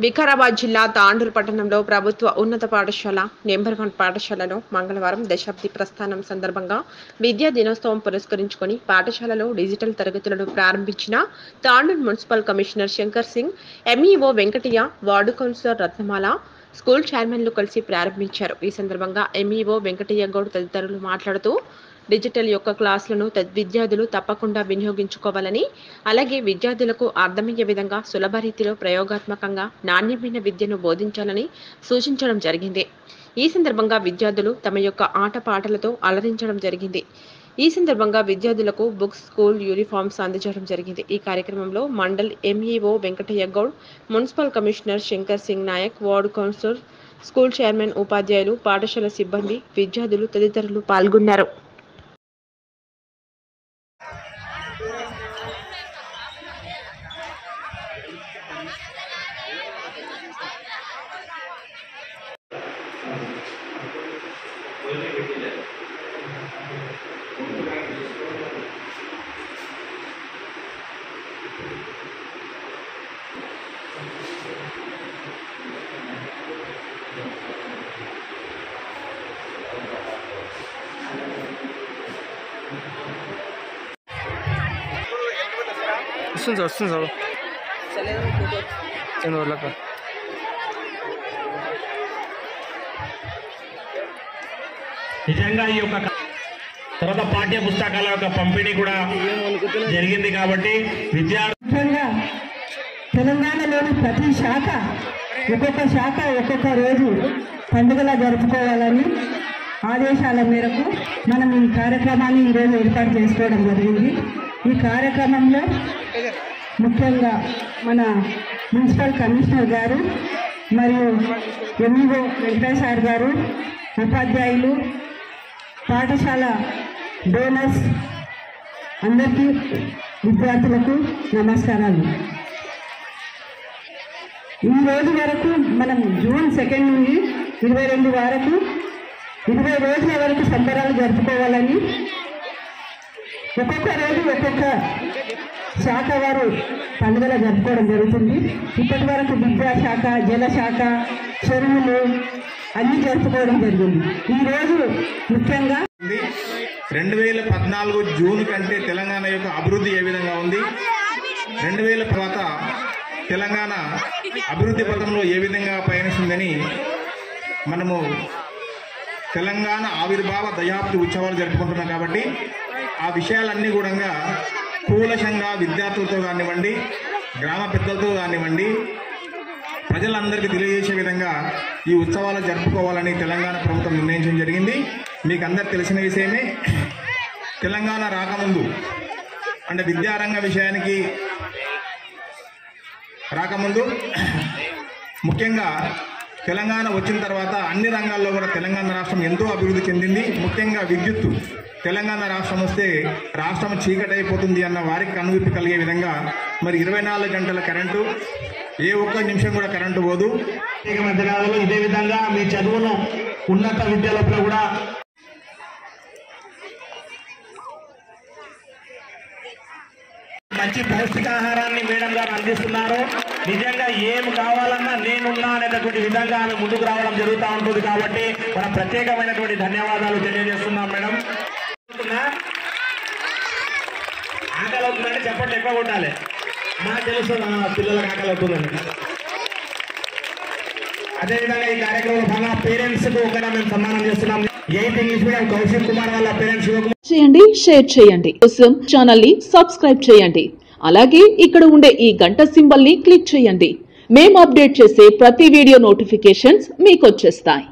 వికారాబాద్ జిల్లా తాండూరు పట్టణంలో ప్రభుత్వ ఉన్నత పాఠశాల నెంబర్ వన్ పాఠశాలలో మంగళవారం దశాబ్ది ప్రస్థానం సందర్భంగా విద్యా దినోత్సవం పురస్కరించుకొని పాఠశాలలో డిజిటల్ తరగతులను ప్రారంభించిన Tandur municipal commissioner Shankar Singh MEO Venkataiah ward councillor Ratnamala school చైర్మన్లు కలిసి ప్రారంభించారు. ఈ సందర్భంగా ఎంఈఓ వెంకటయ్య గౌడ్ తదితరులు మాట్లాడుతూ డిజిటల్ యొక్క క్లాసులను విద్యార్థులు తప్పకుండా వినియోగించుకోవాలని అలాగే విద్యార్థులకు అర్థమయ్యే విధంగా సులభ రీతిలో ప్రయోగాత్మకంగా నాణ్యమైన విద్యను బోధించాలని సూచించడం జరిగింది. ఈ సందర్భంగా విద్యార్థులు తమ యొక్క ఆటపాటలతో అలరించడం జరిగింది. ఈ సందర్భంగా విద్యార్థులకు బుక్స్ స్కూల్ యూనిఫామ్స్ అందజేయడం జరిగింది. ఈ కార్యక్రమంలో mandal MEO Venkataiah Goud municipal commissioner Shankar Singh Naik ward councillor school chairman ఉపాధ్యాయులు పాఠశాల సిబ్బంది విద్యార్థులు తదితరులు పాల్గొన్నారు. వస్తుంది సార్ వస్తుంది సార్ నిజంగా ఈ యొక్క తర్వాత పాఠ్య పుస్తకాల యొక్క పంపిణీ కూడా జరిగింది కాబట్టి విద్యార్థి ముఖ్యంగా తెలంగాణలోని ప్రతి శాఖ ఒక్కొక్క శాఖ ఒక్కొక్క రోజు పండుగలా జరుపుకోవాలని ఆదేశాల మేరకు మనం ఈ కార్యక్రమాన్ని ఈరోజు ఏర్పాటు చేసుకోవడం జరిగింది. ఈ కార్యక్రమంలో ముఖ్యంగా మన మున్సిపల్ కమిషనర్ గారు మరియు ఎంఈఓ వెంకటేశ్వర గారు ఉపాధ్యాయులు పాఠశాల డోనర్స్ అందరికీ విద్యార్థులకు నమస్కారాలు. ఈ రోజు వరకు మనం జూన్ సెకండ్ నుండి ఇరవై రెండు వరకు ఇరవై రోజుల వరకు సంబరాలు జరుపుకోవాలని ఒక్కొక్క రోజు ఒక్కొక్క శాఖ వారు పండుగలు జరుపుకోవడం జరుగుతుంది. ఇప్పటి వరకు విద్యాశాఖ జలశాఖ చెరువులు అన్ని జరుపుకోవడం జరిగింది. ఈ రోజు ముఖ్యంగా ఉంది. రెండు వేల పద్నాలుగు జూన్ కంటే తెలంగాణ యొక్క అభివృద్ధి ఏ విధంగా ఉంది? రెండు వేల తర్వాత తెలంగాణ అభివృద్ధి పథంలో ఏ విధంగా పయనిస్తుందని మనము తెలంగాణ ఆవిర్భావ దయాప్తి ఉత్సవాలు జరుపుకుంటున్నాం కాబట్టి ఆ విషయాలన్నీ కూడా కూలశంగా విద్యార్థులతో కానివ్వండి గ్రామ పెద్దలతో కానివ్వండి ప్రజలందరికీ తెలియజేసే విధంగా ఈ ఉత్సవాలు జరుపుకోవాలని తెలంగాణ ప్రభుత్వం నిర్ణయించడం జరిగింది. మీకు అందరు తెలిసిన విషయమే తెలంగాణ రాకముందు అంటే విద్యారంగ విషయానికి రాకముందు ముఖ్యంగా తెలంగాణ వచ్చిన తర్వాత అన్ని రంగాల్లో కూడా తెలంగాణ రాష్ట్రం ఎంతో అభివృద్ధి చెందింది. ముఖ్యంగా విద్యుత్తు. తెలంగాణ రాష్ట్రం వస్తే రాష్ట్రం చీకటైపోతుంది అన్న వారికి కనువిప్పి కలిగే విధంగా మరి ఇరవై నాలుగు గంటల కరెంటు ఏ ఒక్క నిమిషం కూడా కరెంటు పోదు. ప్రత్యేక మధ్యకాలంలో ఇదే విధంగా మీ చదువును ఉన్నత విద్యాలయంలో కూడా మంచి పౌష్టికాహారాన్ని మేడం గారు అందిస్తున్నారు. నిజంగా ఏం కావాలన్నా నేనున్నా అనేటటువంటి విధంగా ఆమె ముందుకు రావడం జరుగుతూ ఉంటుంది కాబట్టి మనం ప్రత్యేకమైనటువంటి ధన్యవాదాలు తెలియజేస్తున్నాం మేడం. అవుతుందా? ఆకలి అవుతుందంటే చెప్పండి ఎక్కువ కొట్టాలి. నాకు తెలుసు నా పిల్లలకు ఆకలి అవుతుందండి అదేవిధంగా ఈ కార్యక్రమంలో భాగంగా పేరెంట్స్కు ఒకరా మేము సన్మానం చేస్తున్నాం. Eighth English medium Kaushik Kumar వాళ్ళ పేరెంట్స్ చేయండి షేర్ చేయండి. కోసం ఛానల్ని సబ్స్క్రైబ్ చేయండి. అలాగే ఇక్కడ ఉండే ఈ గంట సింబల్ని క్లిక్ చేయండి. మేము అప్డేట్ చేసే ప్రతి వీడియో నోటిఫికేషన్స్ మీకు వచ్చేస్తాయి.